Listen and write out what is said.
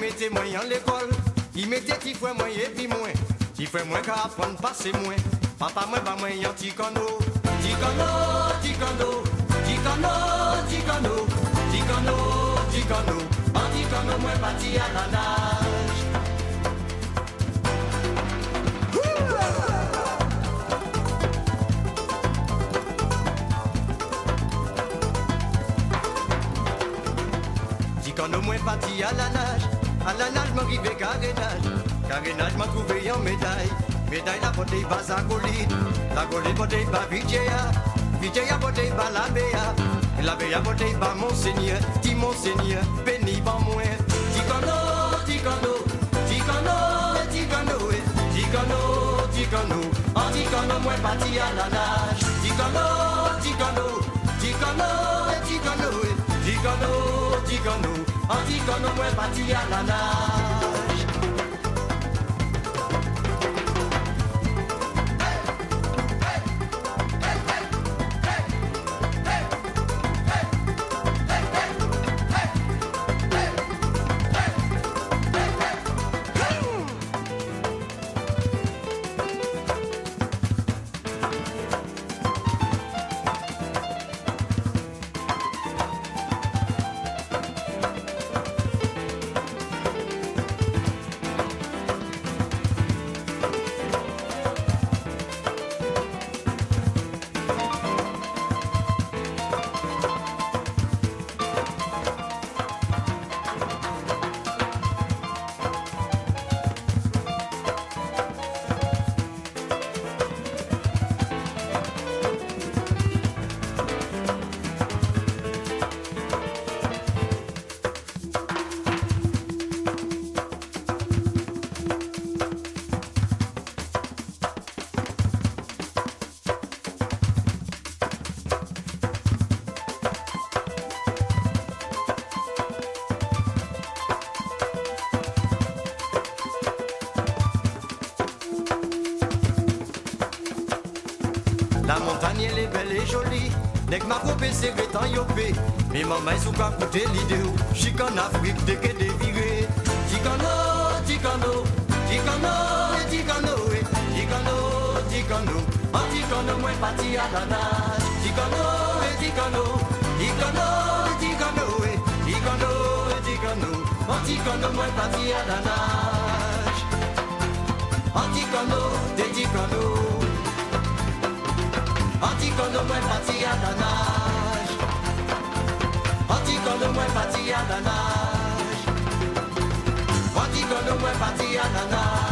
mettez moi en l'école. Il mettait petit frère moi et puis moi. Petit frère moi qu'à apprendre passer moi. Papa moi pas moi en petit cano. Petit cano, petit cano. Petit cano, petit cano. Petit cano, petit cano. En petit cano moi parti à la nage. Petit cano moi parti à la nage. À la nage m'arrivé carénage. Carénage m'a trouvé en médaille. Médaille la beauté bas à colline. La colline beauté bas Vijaya. Vijaya beauté bas la béa. La béa beauté bas Monseigneur. Ti Monseigneur, béni par moi. Ticano, ticano, ticano, ticano, ticano, ticano. En ticano, moi parti à la nage. Ticano, ticano, ticano, ticano, ticano, ticano. En ticano, moi parti La montagne elle est belle et jolie. Que ma robe est serrée tant yopé. Mais maman est sous qu'à coûter l'idée. J'suis qu'en Afrique dès que déviré. Ticano, ticano, ticano, ticano, ticano, ticano. En ticano, moi parti à la nage. Ticano, ticano, ticano, ticano, ticano, ticano. En ticano, moi parti à la nage. En ticano, des ticano. Anticono moi parti à la nage Anticono moi parti